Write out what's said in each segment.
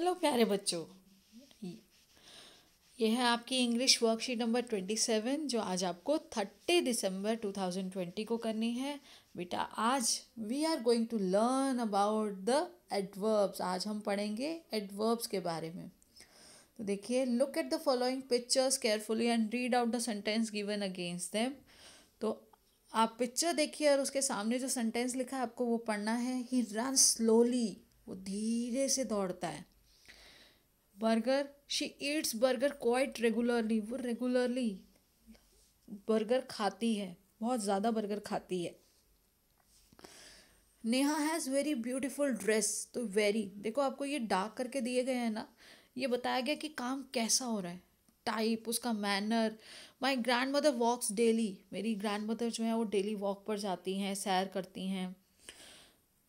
Hello प्यारे बच्चों, ये है आपकी English worksheet number twenty seven जो आज आपको थर्टी दिसंबर टू थाउज़ेंड ट्वेंटी को करनी है। बेटा, आज we are going to learn about the adverbs आज हम पढ़ेंगे एडवर्ब्स के बारे में। तो देखिए look at the following pictures carefully and read out the sentence given against them तो आप पिक्चर देखिए और उसके सामने जो सेंटेंस लिखा है, आपको वो पढ़ना है। ही रन स्लोली वो धीरे से दौड़ता है। Burger she eats burger quite regularly वो रेगुलरली बर्गर खाती है, बहुत ज़्यादा बर्गर खाती है। Neha has very beautiful dress तो वेरी देखो आपको ये डार्क करके दिए गए हैं ना, ये बताया गया कि काम कैसा हो रहा है टाइप उसका manner my grandmother walks daily मेरी ग्रैंड मदर जो है वो डेली वॉक पर जाती हैं, सैर करती हैं।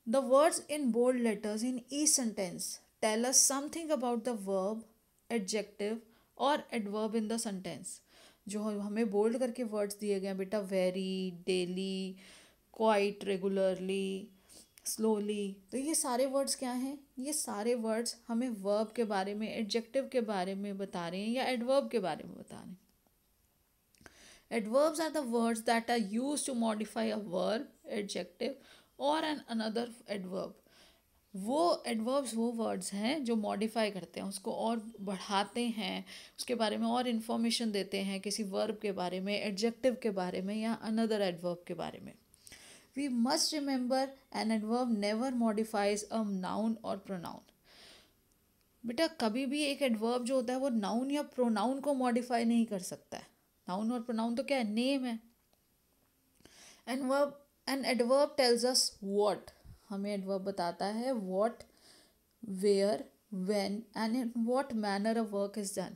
The words in bold letters in the sentence tell us something about the verb adjective और एडवर्ब इन द सेंटेंस जो हमें बोल्ड करके वर्ड्स दिए गए हैं, बेटा very daily quite regularly slowly तो ये सारे वर्ड्स क्या हैं? ये सारे वर्ड्स हमें वर्ब के बारे में एडजेक्टिव के बारे में बता रहे हैं या एडवर्ब के बारे में बता रहे हैं? Adverbs are the words that are use to modify a verb adjective or an another adverb वो एडवर्ब्स वो वर्ड्स हैं जो मॉडिफाई करते हैं, उसको और बढ़ाते हैं, उसके बारे में और इन्फॉर्मेशन देते हैं किसी वर्ब के बारे में एडजेक्टिव के बारे में या अनदर एडवर्ब के बारे में। We must remember an adverb never modifies a noun और प्रोनाउन बेटा, कभी भी एक एडवर्ब जो होता है वो नाउन या प्रोनाउन को मॉडिफाई नहीं कर सकता है। नाउन और प्रोनाउन तो क्या है? नेम है। And verb an adverb tells us what हमें एडवर्ब बताता है what where when and in what manner a work is done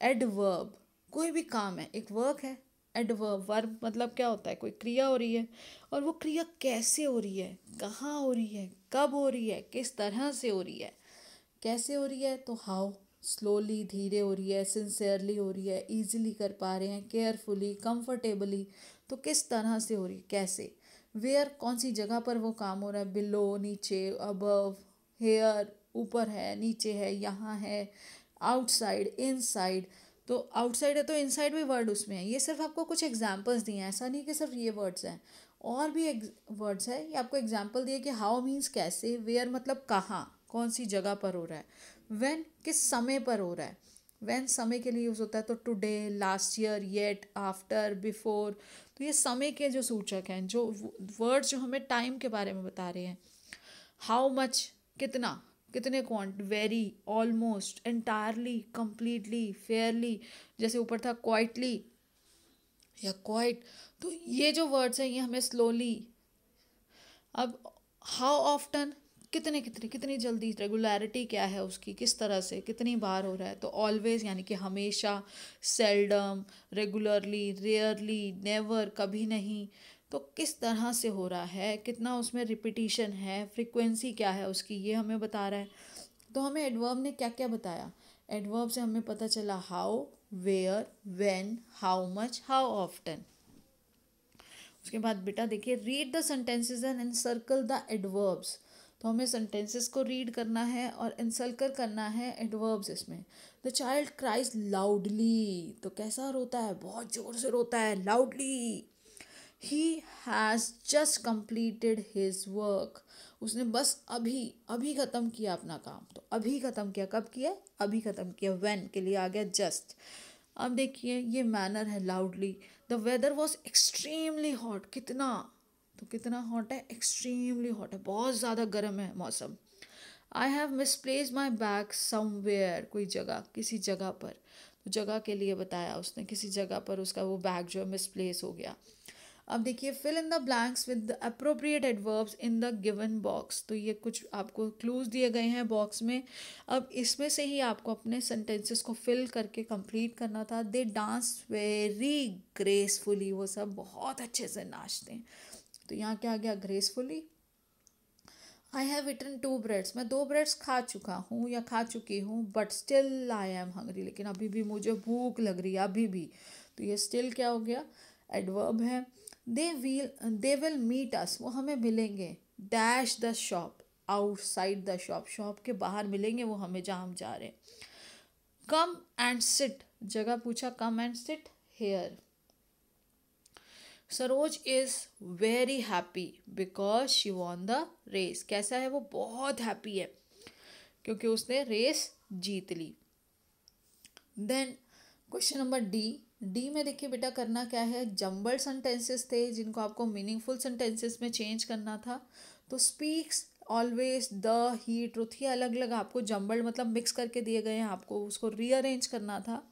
adverb कोई भी काम है, एक वर्क है एडवर्ब वर्ब मतलब क्या होता है? कोई क्रिया हो रही है और वो क्रिया कैसे हो रही है? कहाँ हो रही है? कब हो रही है? किस तरह से हो रही है? कैसे हो रही है? तो हाउ स्लोली धीरे हो रही है सिंसियरली हो रही है ईजिली कर पा रहे हैं केयरफुली कंफर्टेबली तो किस तरह से हो रही है? कैसे? वेयर कौन सी जगह पर वो काम हो रहा है? बिलो नीचे अबव हेयर ऊपर है, नीचे है, यहाँ है आउटसाइड इनसाइड तो आउटसाइड है तो इनसाइड भी वर्ड उसमें है। ये सिर्फ़ आपको कुछ एग्जांपल्स दिए हैं। ऐसा नहीं कि सिर्फ़ ये वर्ड्स हैं। और भी वर्ड्स है। ये आपको एग्जांपल दिए कि हाउ मीन्स कैसे वेयर मतलब कहाँ, कौन सी जगह पर हो रहा है। व्हेन किस समय पर हो रहा है। व्हेन समय के लिए यूज़ होता है तो today last year yet after before तो ये समय के जो सूचक हैं, जो वर्ड्स जो हमें टाइम के बारे में बता रहे हैं हाउ मच कितना, कितने quant very almost entirely completely fairly जैसे ऊपर था क्वाइटली या क्वाइट तो ये जो वर्ड्स हैं, ये हमें स्लोली अब हाउ ऑफ्टन कितने कितने, कितनी जल्दी रेगुलरिटी क्या है उसकी, किस तरह से, कितनी बार हो रहा है? तो ऑलवेज यानी कि हमेशा सेल्डम रेगुलरली रेयरली नेवर कभी नहीं। तो किस तरह से हो रहा है? कितना उसमें रिपीटिशन है? फ्रिक्वेंसी क्या है उसकी? ये हमें बता रहा है। तो हमें एडवर्ब ने क्या क्या बताया? एडवर्ब से हमें पता चला how where when how much how often उसके बाद बेटा देखिए read the sentences and circle the adverbs तो हमें सेंटेंसेस को रीड करना है और इंसल्कर करना है एडवर्ब्स इसमें। द चाइल्ड क्राइज लाउडली तो कैसा रोता है? बहुत ज़ोर से रोता है loudly he has just completed his work उसने बस अभी अभी ख़त्म किया अपना काम। तो अभी ख़त्म किया, कब किया? अभी ख़त्म किया वैन के लिए आ गया जस्ट अब देखिए, ये मैनर है loudly the weather was extremely hot कितना तो कितना हॉट है एक्सट्रीमली हॉट है। बहुत ज़्यादा गर्म है मौसम। I have misplace my bag somewhere कोई जगह, किसी जगह पर। तो जगह के लिए बताया उसने, किसी जगह पर उसका वो बैग जो है मिसप्लेस हो गया। अब देखिए fill in the blanks with the appropriate adverbs in the given box तो ये कुछ आपको क्लूज दिए गए हैं बॉक्स में। अब इसमें से ही आपको अपने सेंटेंसेस को फिल करके कंप्लीट करना था। दे डांस वेरी ग्रेसफुली वो सब बहुत अच्छे से नाचते हैं। तो यहाँ क्या आ गया? Gracefully I have eaten two breads मैं दो ब्रेड्स खा चुका हूँ या खा चुकी हूँ but still I am hungry लेकिन अभी भी मुझे भूख लग रही है, अभी भी। तो ये स्टिल क्या हो गया? एडवर्ब है। They will they will meet us वो हमें मिलेंगे। Dash the shop outside the shop shop के बाहर मिलेंगे, वो हमें जहाँ हम जा रहे हैं। कम एंड सिट जगह पूछा come and sit here Saroj is very happy because she won the race कैसा है? वो बहुत हैप्पी है, क्योंकि उसने रेस जीत ली। Then question number D D में देखिए बेटा, करना क्या है? जम्बल सेंटेंसेस थे, जिनको आपको मीनिंगफुल सेंटेंसेस में चेंज करना था। तो speaks always the he truth ये अलग अलग आपको जम्बल्ड मतलब मिक्स करके दिए गए हैं, आपको उसको रीअरेंज करना था।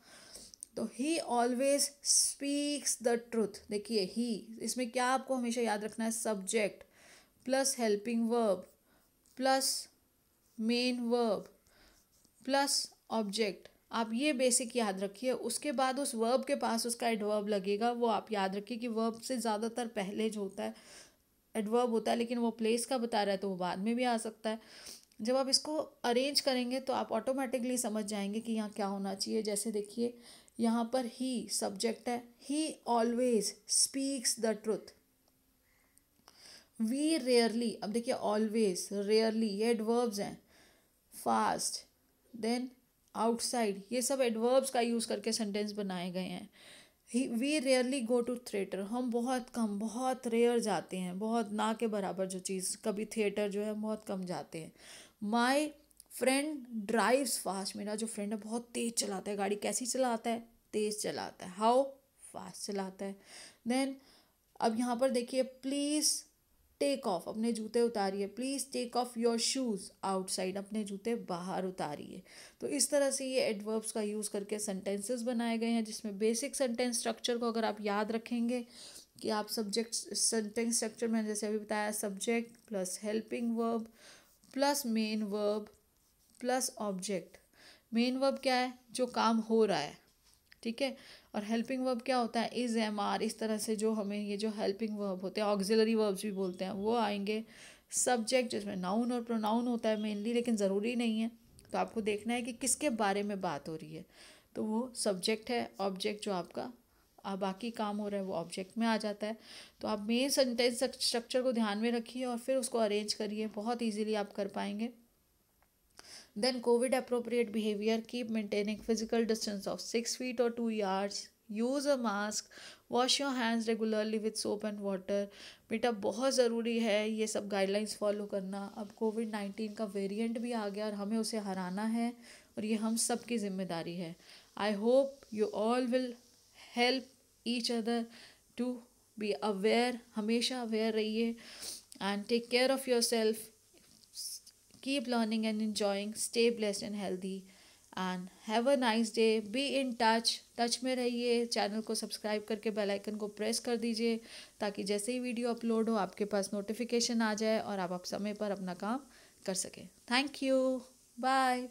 तो he always speaks the truth देखिए ही इसमें क्या आपको हमेशा याद रखना है? Subject plus helping verb plus main verb plus object आप ये बेसिक याद रखिए। उसके बाद उस वर्ब के पास उसका एडवर्ब लगेगा। वो आप याद रखिए कि वर्ब से ज़्यादातर पहले जो होता है एडवर्ब होता है, लेकिन वो प्लेस का बता रहा है तो वो बाद में भी आ सकता है। जब आप इसको अरेंज करेंगे तो आप ऑटोमेटिकली समझ जाएँगे कि यहाँ क्या होना चाहिए। जैसे देखिए यहाँ पर ही सब्जेक्ट है. He always speaks the truth we rarely अब देखिए ऑलवेज रेयरली ये एडवर्ब्स हैं. फास्ट देन आउटसाइड ये सब एडवर्ब्स का यूज़ करके सेंटेंस बनाए गए हैं. We rarely go to theatre हम बहुत कम, बहुत रेयर जाते हैं. बहुत ना के बराबर जो चीज़, कभी थिएटर जो है बहुत कम जाते हैं. माई फ्रेंड ड्राइव्स फास्ट मेरा जो फ्रेंड है, बहुत तेज़ चलाता है गाड़ी। कैसी चलाता है? तेज़ चलाता है। हाउ फास्ट चलाता है। देन अब यहाँ पर देखिए प्लीज़ टेक ऑफ़ अपने जूते उतारिए। Please take off your shoes outside अपने जूते बाहर उतारिए। तो इस तरह से ये एडवर्ब्स का यूज़ करके सेंटेंसेस बनाए गए हैं, जिसमें बेसिक सेंटेंस स्ट्रक्चर को अगर आप याद रखेंगे कि आप सब्जेक्ट सेंटेंस स्ट्रक्चर मैंने जैसे अभी बताया subject plus helping verb plus main verb plus object. Main verb क्या है? जो काम हो रहा है। ठीक है? और हेल्पिंग वर्ब क्या होता है? इज़ एम आर इस तरह से जो हमें ये जो हेल्पिंग वर्ब होते हैं ऑक्सिलरी वर्ब्स भी बोलते हैं वो आएँगे। सब्जेक्ट जिसमें नाउन और प्रोनाउन होता है मेनली लेकिन ज़रूरी नहीं है। तो आपको देखना है कि किसके बारे में बात हो रही है। तो वो सब्जेक्ट है ऑब्जेक्ट जो आपका आ, बाकी काम हो रहा है वो ऑब्जेक्ट में आ जाता है। तो आप मेन सेंटेंस स्ट्रक्चर को ध्यान में रखिए और फिर उसको अरेंज करिए। बहुत ईजीली आप कर पाएँगे। Then COVID appropriate behavior, keep maintaining physical distance of 6 feet or 2 yards. Use a mask wash your hands regularly with soap and water बेटा, बहुत ज़रूरी है ये सब गाइडलाइंस फॉलो करना। अब कोविड नाइन्टीन का वेरिएंट भी आ गया और हमें उसे हराना है और ये हम सब की ज़िम्मेदारी है। I hope you all will help each other to be aware हमेशा अवेयर रहिए and take care of yourself keep learning and enjoying. Stay blessed and healthy. And have a nice day be in touch touch में रहिए. Channel को subscribe करके bell icon को press कर दीजिए ताकि जैसे ही वीडियो अपलोड हो आपके पास नोटिफिकेशन आ जाए और आप, आप समय पर अपना काम कर सकें. Thank you bye